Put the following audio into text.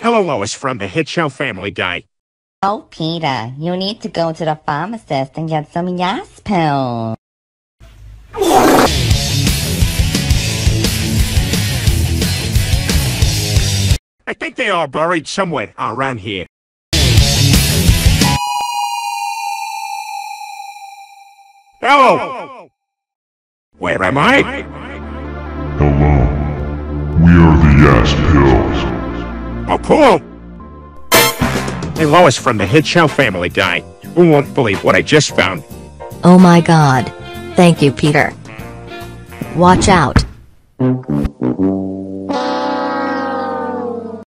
Hello, Lois from the hit show Family Guy. Oh, Peter, you need to go to the pharmacist and get some Yass pills. I think they are buried somewhere around here. Hello! Where am I? Hello. We are the Yes Pills. Oh, cool! Hey, Lois from the hit show Family Guy. You won't believe what I just found. Oh my god. Thank you, Peter. Watch out.